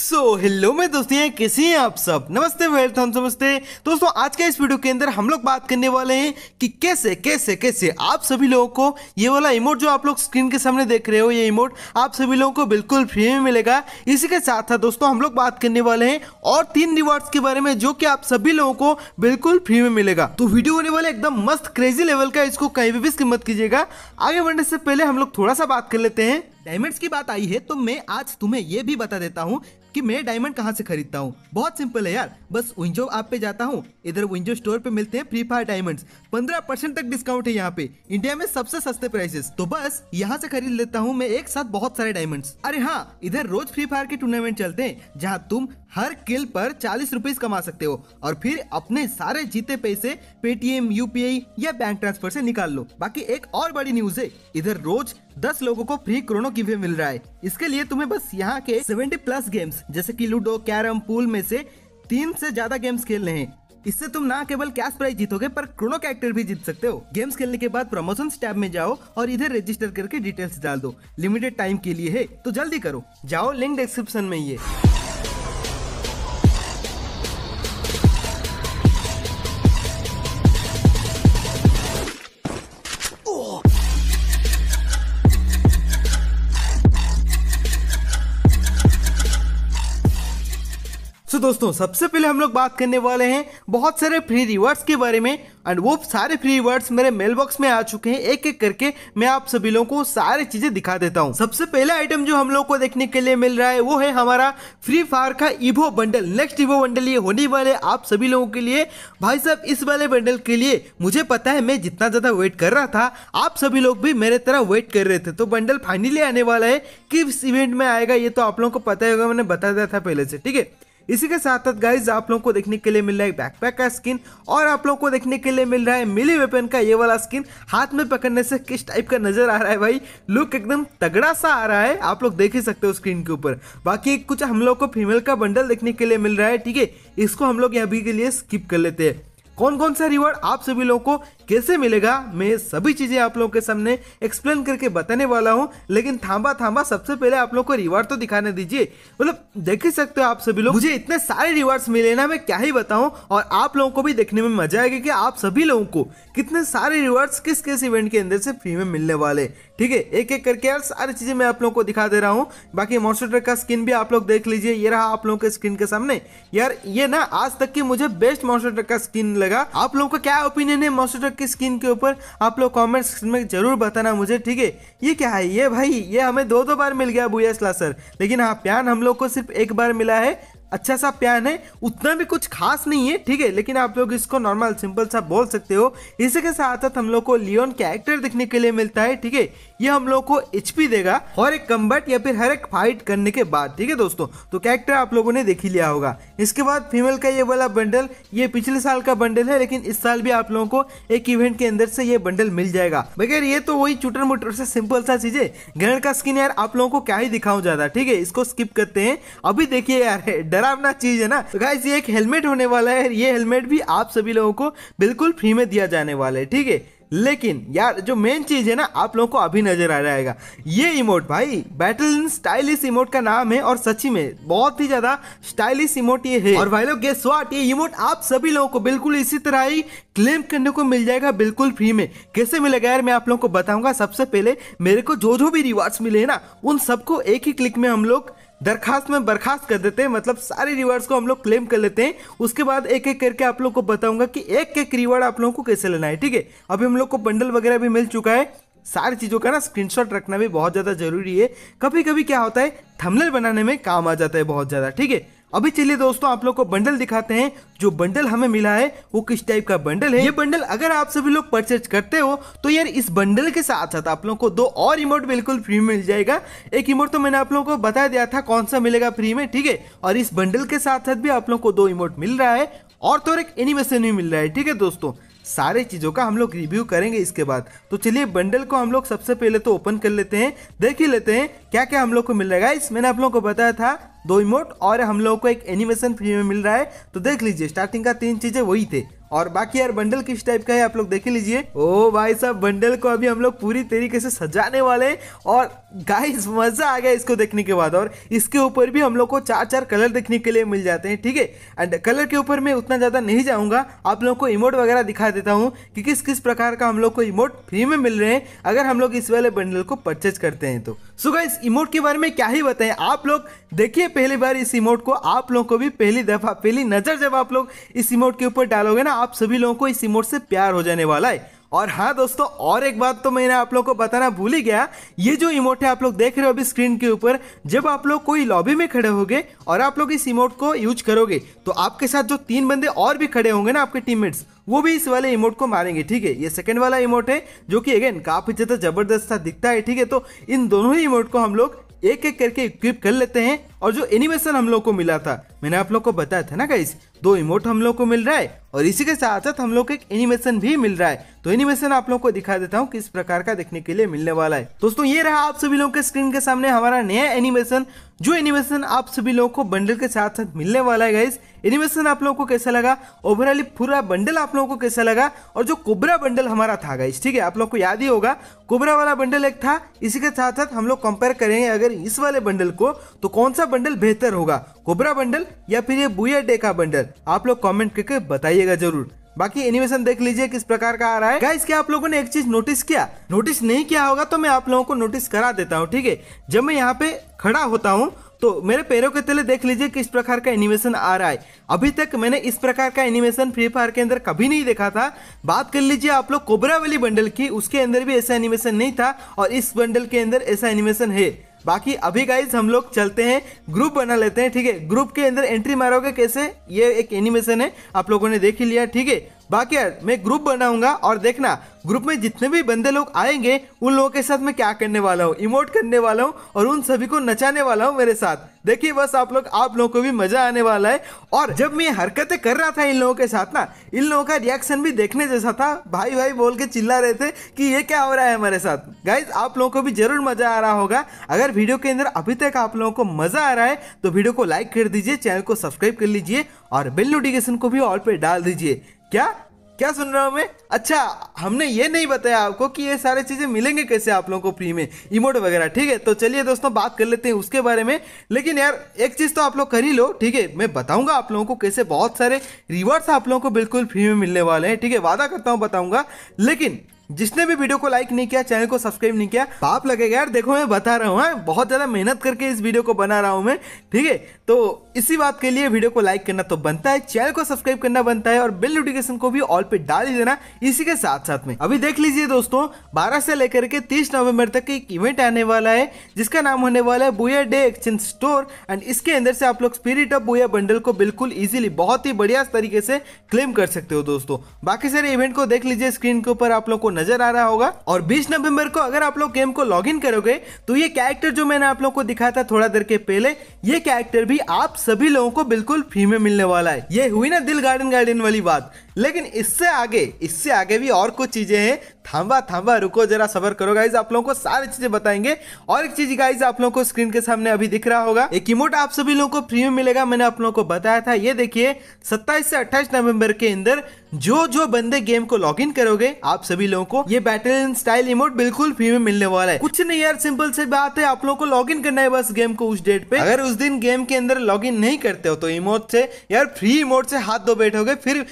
सो so, hello मैं दोस्तों हैं कैसे हैं आप सब? नमस्ते वेलकम समझते दोस्तों आज के इस वीडियो के अंदर हम लोग बात करने वाले हैं कि कैसे कैसे कैसे आप सभी लोगों को ये वाला इमोट जो आप लोग स्क्रीन के सामने देख रहे हो ये इमोट आप सभी लोगों को बिल्कुल फ्री में मिलेगा। इसी के साथ साथ दोस्तों हम लोग बात करने वाले हैं और तीन रिवॉर्ड्स के बारे में जो कि आप सभी लोगों को बिल्कुल फ्री में मिलेगा। तो वीडियो होने वाले एकदम मस्त क्रेजी लेवल का इसको कहीं भी स्किप मत कीजिएगा। आगे बढ़ने से पहले हम लोग थोड़ा सा बात कर लेते हैं। डायमंड्स की बात आई है तो मैं आज तुम्हें ये भी बता देता हूँ कि मैं डायमंड कहाँ से खरीदता हूँ। बहुत सिंपल है यार, बस विंजो ऐप पे जाता हूँ, इधर विंजो स्टोर पे मिलते हैं फ्री फायर डायमंड्स पंद्रह परसेंट तक डिस्काउंट है यहाँ पे। इंडिया में सबसे सस्ते प्राइसेस तो बस, यहाँ से खरीद लेता हूँ मैं एक साथ बहुत सारे डायमंड्स अरे हाँ इधर रोज फ्री फायर के टूर्नामेंट चलते हैं, जहाँ तुम हर किल पर चालीस रुपीज़ कमा सकते हो, और फिर अपने सारे जीते पैसे पेटीएम यूपीआई या बैंक ट्रांसफ़र से निकाल लो। बाकी एक और बड़ी न्यूज़ है, इधर रोज दस लोगों को फ्री क्रोनो की भी मिल रहा है। इसके लिए तुम्हें बस यहाँ के 70 प्लस गेम्स जैसे कि लूडो कैरम पूल में से तीन से ज़्यादा गेम्स खेलने हैं। इससे तुम ना केवल कैश प्राइज जीतोगे, पर क्रोनो कैरेक्टर भी जीत सकते हो। गेम्स खेलने के बाद प्रमोशन टैब में जाओ और इधर रजिस्टर करके डिटेल्स डाल दो। लिमिटेड टाइम के लिए है तो जल्दी करो। जाओ लिंक डिस्क्रिप्शन में ये दोस्तों, सबसे पहले हम लोग बात करने वाले हैं बहुत सारे फ्री रिवार्ड्स के बारे में एंड वो सारे फ्री रिवार्ड्स मेरे मेल बॉक्स में आ चुके हैं। एक एक करके मैं आप सभी लोगों को सारी चीज़ें दिखा देता हूँ। सबसे पहला आइटम जो हम लोग को देखने के लिए मिल रहा है, वो है हमारा फ्री फायर का evo bundle next evo bundle ये होने वाले आप सभी लोगों के लिए। भाई साहब, इस वाले बंडल के लिए मुझे पता है, मैं जितना ज़्यादा वेट कर रहा था, आप सभी लोग भी मेरे तरह वेट कर रहे थे। तो बंडल फाइनली आने वाला है। किस इवेंट में आएगा, ये तो आप लोगों को पता ही होगा, मैंने बता दिया था पहले से, ठीक है? इसी के साथ साथ गाइज़ आप लोगों को देखने के लिए मिल रहा है बैकपैक का स्किन और आप लोगों को देखने के लिए मिल रहा है मिली वेपन का ये वाला स्किन हाथ में पकड़ने से किस टाइप का नज़र आ रहा है भाई? लुक एकदम तगड़ा सा आ रहा है। आप लोग देख ही सकते हो स्क्रीन के ऊपर। बाकी कुछ हम लोग को फीमेल का बंडल देखने के लिए मिल रहा है, ठीक है? इसको हम लोग अभी के लिए स्किप कर लेते हैं। कौन कौन सा रिवॉर्ड आप सभी लोगों को कैसे मिलेगा? मैं सभी चीज़ें आप लोगों के सामने एक्सप्लेन करके बताने वाला हूँ, लेकिन थांबा थांबा, सबसे पहले आप लोग को रिवार्ड तो दिखाने दीजिए। मतलब देख ही सकते हो आप सभी लोग। मुझे इतने सारे रिवार्ड्स मिले ना, मैं क्या ही बताऊँ, और आप लोगों को भी देखने में मज़ा आएगा कि आप सभी लोगों को कितने सारे रिवार्ड्स किस किस इवेंट के अंदर से फ्री में मिलने वाले। ठीक है? एक एक करके यार सारी चीज़ें मैं आप लोगों को दिखा दे रहा हूँ। बाकी मॉन्स्टर का स्किन भी आप लोग देख लीजिए। ये रहा आप लोगों के स्क्रीन के सामने। यार ये ना, आज तक की मुझे बेस्ट मॉन्स्टर का स्किन लगा। आप लोगों का क्या ओपिनियन है मॉन्स्टर की स्किन के ऊपर आप लोग कॉमेंट में ज़रूर बताना मुझे, ठीक है? ये क्या है? ये भाई, ये हमें दो दो बार मिल गया बुया स्लासर लेकिन हाँ प्यान हम लोग को सिर्फ़ एक बार मिला है अच्छा सा प्यान है उतना भी कुछ खास नहीं है, ठीक है? लेकिन आप लोग इसको नॉर्मल सिंपल सा बोल सकते हो। इसी के साथ साथ हम लोग को लियोन कैरेक्टर देखने के लिए मिलता है, ठीक है? ये हम लोग को एचपी देगा हर एक कम्बट या फिर हर एक फाइट करने के बाद, ठीक है दोस्तों? तो कैरेक्टर आप लोगों ने देख ही लिया होगा। इसके बाद फीमेल का ये वाला बंडल ये पिछले साल का बंडल है, लेकिन इस साल भी आप लोगों को एक इवेंट के अंदर से ये बंडल मिल जाएगा। बगैर ये तो वही चुटर मुटर से सिंपल सा चीज़। है ग्रहण का स्किन यार आप लोगों को क्या ही दिखाऊँ ज़्यादा, ठीक है? इसको स्किप करते हैं। अभी देखिए यार डरावना चीज़ है ना? तो गाइस ये एक हेलमेट होने वाला है ये हेलमेट भी आप सभी लोगों को बिल्कुल फ्री में दिया जाने वाला है, ठीक है? लेकिन यार, जो मेन चीज़ है ना, आप लोगों को अभी नज़र आ जाएगा ये इमोट भाई बैटल इन स्टाइलिश इमोट का नाम है और सच्ची में बहुत ही ज़्यादा स्टाइलिश इमोट ये है। और भाई लोग गेस व्हाट ये इमोट आप सभी लोगों को बिल्कुल इसी तरह ही क्लेम करने को मिल जाएगा बिल्कुल फ्री में। कैसे मिलेगा यार, मैं आप लोगों को बताऊँगा। सबसे पहले मेरे को जो जो भी रिवार्ड्स मिले ना, उन सबको एक ही क्लिक में हम लोग दरखास्त में बर्खास्त कर देते हैं। मतलब सारे रिवार्ड्स को हम लोग क्लेम कर लेते हैं। उसके बाद एक एक करके आप लोग को बताऊँगा कि एक एक रिवार्ड आप लोगों को कैसे लेना है, ठीक है? अभी हम लोग को बंडल वगैरह भी मिल चुका है। सारी चीज़ों का ना स्क्रीनशॉट रखना भी बहुत ज़्यादा ज़रूरी है। कभी कभी क्या होता है थमलर बनाने में काम आ जाता है बहुत ज़्यादा, ठीक है? अभी चलिए दोस्तों, आप लोग को बंडल दिखाते हैं। जो बंडल हमें मिला है, वो किस टाइप का बंडल है? ये बंडल अगर आप सभी लोग परचेज करते हो तो यार इस बंडल के साथ साथ आप लोग को दो और इमोट बिल्कुल फ्री में मिल जाएगा। एक इमोट तो मैंने आप लोगों को बता दिया था, कौन सा मिलेगा फ्री में, ठीक है? और इस बंडल के साथ साथ भी आप लोग को दो इमोट मिल रहा है, और तो एक एनिमेशन भी मिल रहा है, ठीक है दोस्तों? सारे चीज़ों का हम लोग रिव्यू करेंगे इसके बाद। तो चलिए बंडल को हम लोग सबसे पहले तो ओपन कर लेते हैं। देख ही लेते हैं क्या क्या हम लोग को मिल रहा है। मैंने आप लोगों को बताया था दो इमोट और हम लोगों को एक एनिमेशन फ्री में मिल रहा है। तो देख लीजिए स्टार्टिंग का तीन चीज़ें वही थे। और बाकी यार, बंडल किस टाइप का है, आप लोग देख लीजिए। ओ भाई साहब, बंडल को अभी हम लोग पूरी तरीके से सजाने वाले हैं। और गाइस मज़ा आ गया इसको देखने के बाद। और इसके ऊपर भी हम लोग को चार चार कलर देखने के लिए मिल जाते हैं, ठीक है? एंड कलर के ऊपर मैं उतना ज़्यादा नहीं जाऊँगा। आप लोग को इमोट वगैरह दिखा देता हूँ कि किस किस प्रकार का हम लोग को इमोट फ्री में मिल रहे हैं, अगर हम लोग इस वाले बंडल को परचेज करते हैं तो। सो गाइस इमोट के बारे में क्या ही बताएँ? आप लोग देखिए पहली बार इस इमोट को, आप लोग को भी पहली दफ़ा, पहली नज़र जब आप लोग इस इमोट के ऊपर डालोगे ना आप सभी लोगों को इस इमोट से प्यार हो जाने वाला है। और हाँ दोस्तों, और एक बात तो मैंने आप लोग को बताना भूल ही गया। ये जो इमोट है, आप लोग देख रहे हो अभी स्क्रीन के ऊपर। जब आप लोग कोई लॉबी में खड़े होगे और आप लोग इस इमोट को यूज़ करोगे तो आपके साथ जो तीन बंदे और भी खड़े होंगे ना आपके टीममेट्स वो भी इस वाले इमोट को मारेंगे, ठीक है? ये सेकंड वाला इमोट है, जो कि अगेन काफ़ी ज़्यादा ज़बरदस्त दिखता है, ठीक है? तो इन दोनों ही इमोट को हम लोग एक एक करके इक्विप कर लेते हैं। और जो एनिमेशन हम लोग को मिला था, मैंने आप लोग को बताया था ना गाइस दो इमोट हम लोग को मिल रहा है और इसी के साथ साथ हम लोग को एक एनिमेशन भी मिल रहा है। तो एनिमेशन आप लोग को दिखा देता हूँ किस प्रकार का देखने के लिए मिलने वाला है। दोस्तों, ये रहा आप सभी लोगों के स्क्रीन के सामने हमारा नया एनिमेशन, जो एनिमेशन आप सभी लोगों को बंडल के साथ साथ मिलने वाला है गाइस एनिमेशन आप लोगों को कैसा लगा? ओवरऑल पूरा बंडल आप लोगों को कैसा लगा? और जो कोबरा बंडल हमारा था गाइस ठीक है? आप लोग को याद ही होगा कोबरा वाला बंडल एक था। इसी के साथ साथ हम लोग कंपेयर करेंगे अगर इस वाले बंडल को तो कौन सा बंडल बेहतर होगा? कोबरा बंडल या फिर ये बुया डे का बंडल, आप लोग कमेंट करके बताइएगा ज़रूर। बाकी एनिमेशन देख लीजिए किस प्रकार का आ रहा है। गाइस क्या आप लोगों ने एक चीज़ नोटिस किया? नोटिस नहीं किया होगा तो मैं आप लोगों को नोटिस करा देता हूँ, ठीक है? जब मैं यहाँ पे खड़ा होता हूँ तो मेरे पैरों के तले देख लीजिए किस प्रकार का एनिमेशन आ रहा है। अभी तक मैंने इस प्रकार का एनिमेशन फ्री फायर के अंदर कभी नहीं देखा था। बात कर लीजिए आप लोग कोबरा वाली बंडल की, उसके अंदर भी ऐसा एनिमेशन नहीं था और इस बंडल के अंदर ऐसा एनिमेशन है। बाकी अभी गाइज़ हम लोग चलते हैं ग्रुप बना लेते हैं, ठीक है? ग्रुप के अंदर एंट्री मारोगे कैसे? ये एक एनिमेशन है, आप लोगों ने देख ही लिया, ठीक है? बाकी यार, मैं ग्रुप बनाऊँगा और देखना ग्रुप में जितने भी बंदे लोग आएँगे, उन लोगों के साथ मैं क्या करने वाला हूँ इमोट करने वाला हूँ और उन सभी को नचाने वाला हूँ मेरे साथ। देखिए बस आप लोग, आप लोगों को भी मज़ा आने वाला है और जब मैं हरकतें कर रहा था इन लोगों के साथ ना, इन लोगों का रिएक्शन भी देखने जैसा था भाई भाई बोल के चिल्ला रहे थे कि ये क्या हो रहा है हमारे साथ। गाइज़ आप लोगों को भी ज़रूर मज़ा आ रहा होगा। अगर वीडियो के अंदर अभी तक आप लोगों को मज़ा आ रहा है तो वीडियो को लाइक कर दीजिए, चैनल को सब्सक्राइब कर लीजिए और बेल नोटिफिकेशन को भी ऑल पे डाल दीजिए। क्या? क्या सुन रहा हूँ मैं? अच्छा हमने ये नहीं बताया आपको कि ये सारे चीज़ें मिलेंगे कैसे आप लोगों को फ्री में? इमोट वगैरह, ठीक है? तो चलिए दोस्तों, बात कर लेते हैं उसके बारे में। लेकिन यार, एक चीज़ तो आप लोग कर ही लो, ठीक है? मैं बताऊँगा आप लोगों को कैसे बहुत सारे रिवॉर्ड्स आप लोगों को बिल्कुल फ्री में मिलने वाले हैं, ठीक है? वादा करता हूँ, बताऊँगा। लेकिन जिसने भी वीडियो को लाइक नहीं किया चैनल को सब्सक्राइब नहीं किया पाप लगेगा यार। देखो मैं बता रहा हूँ हाँ, बहुत ज़्यादा मेहनत करके इस वीडियो को बना रहा हूँ मैं ठीक है? तो इसी बात के लिए वीडियो को लाइक करना तो बनता है चैनल को सब्सक्राइब करना बनता है और बिल नोटिफिकेशन को भी ऑल पे डाल ही देना इसी के साथ साथ में। अभी देख लीजिए दोस्तों बारह से लेकर के तीस नवंबर तक एक इवेंट आने वाला है जिसका नाम होने वाला है buy a day exchange store and इसके अंदर से आप लोग स्पिरिट ऑफ़ बुया बंडल को बिल्कुल इजीली बहुत ही बढ़िया तरीके से क्लेम कर सकते हो दोस्तों। बाकी सारे इवेंट को देख लीजिए स्क्रीन के ऊपर आप लोग को नज़र आ रहा होगा। और 20 नवंबर को अगर आप लोग गेम को लॉग करोगे तो ये कैरेक्टर जो मैंने आप लोग को दिखाया था थोड़ा देर के पहले, ये कैरेक्टर भी आप सभी लोगों को बिल्कुल फ्री में मिलने वाला है। ये हुई ना दिल गार्डन गार्डन वाली बात। लेकिन इससे आगे इससे आगे भी और कुछ चीज़ें हैं। थांबा थांबा, रुको, जरा सबर करो गाइज़ आप लोगों को सारी चीज़ें बताएँगे। और एक चीज़ गाइज़ आप लोगों को स्क्रीन के सामने अभी दिख रहा होगा। एक इमोट आप सभी लोगों को फ्री में मिलेगा, मैंने आप लोगों को बताया था। ये देखिए 27 से 28 नवंबर के अंदर जो जो बंदे गेम को लॉग करोगे, आप सभी लोगों को ये बैटल स्टाइल इमोट बिल्कुल फ्री में मिलने वाला है। कुछ नहीं यार सिंपल से बात है, आप लोगों को लॉग करना है बस गेम को उस डेट पे। अगर उस दिन गेम के अंदर लॉग नहीं करते हो तो इमोट से, यार फ्री इमोट से हाथ दो बैठोगे, फिर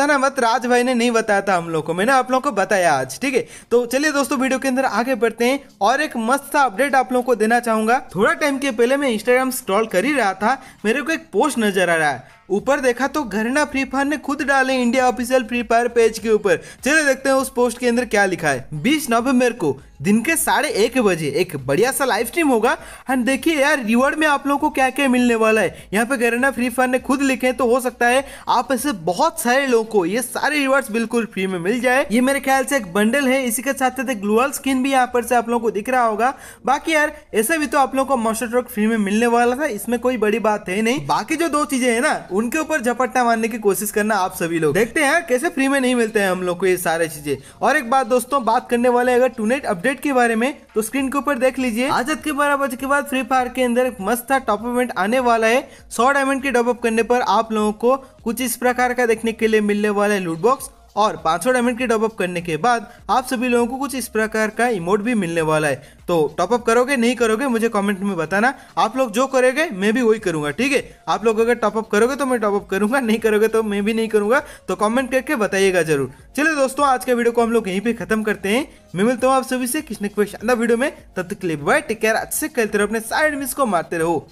बताना मत, राज भाई ने नहीं बताया था हम लोग को। मैंने आप लोगों को बताया आज, ठीक है? तो चलिए दोस्तों, वीडियो के अंदर आगे बढ़ते हैं और एक मस्त सा अपडेट आप लोगों को देना चाहूँगा। थोड़ा टाइम के पहले मैं इंस्टाग्राम स्क्रॉल कर ही रहा था, मेरे को एक पोस्ट नज़र आ रहा है। ऊपर देखा तो घरना फ्री फायर ने खुद डाले India official Free Fire page के ऊपर। चलिए देखते हैं उस पोस्ट के अंदर क्या लिखा है। 20 नवंबर को, दिन के साढ़े एक बजे, एक बढ़िया सा लाइव स्ट्रीम होगा। एंड देखिए यार रिवॉर्ड में आप लोगों को क्या क्या मिलने वाला है। यहाँ पे गरना फ्री फायर ने खुद लिखे तो हो सकता है आप ऐसे बहुत सारे लोगों को ये सारे रिवॉर्ड्स बिल्कुल फ्री में मिल जाए। ये मेरे ख्याल से एक बंडल है, इसी के साथ साथ ग्लोअल स्किन भी यहाँ पर से आप लोगों को दिख रहा होगा। बाकी यार, ऐसा भी तो आप लोगों को मॉस्टर ट्रक फ्री में मिलने वाला था, इसमें कोई बड़ी बात है नहीं। बाकी जो दो चीज़ें है ना उनके ऊपर झपट्टा मारने की कोशिश करना आप सभी लोग। देखते हैं, कैसे फ्री में नहीं मिलते हैं हम लोग को ये सारे चीज़ें। और एक बात दोस्तों, बात करने वाले अगर टूनेट अपडेट के बारे में तो स्क्रीन के ऊपर देख लीजिए। आज के बारह बजे के बाद फ्री फायर के अंदर एक मस्त टॉप इवेंट आने वाला है। सौ डायमंड के डॉपअप करने पर आप लोगों को कुछ इस प्रकार का देखने के लिए मिलने वाला है लूट बॉक्स और 500 डायमंड की टॉपअप करने के बाद आप सभी लोगों को कुछ इस प्रकार का इमोट भी मिलने वाला है। तो टॉपअप करोगे, नहीं करोगे, मुझे कमेंट में बताना। आप लोग जो करोगे, मैं भी वही करूँगा, ठीक है? आप लोग अगर टॉपअप करोगे तो मैं टॉपअप करूँगा, नहीं करोगे तो मैं भी नहीं करूँगा। तो कमेंट करके बताइएगा ज़रूर। चलिए दोस्तों, आज का वीडियो को हम लोग यहीं पर खत्म करते हैं। मैं मिलता हूँ आप सभी से किसी न कोई शानदार वीडियो में। तब तक के लिए बाय टेक केयर अच्छे खेलते रहो अपने साइड मिस को मारते रहो।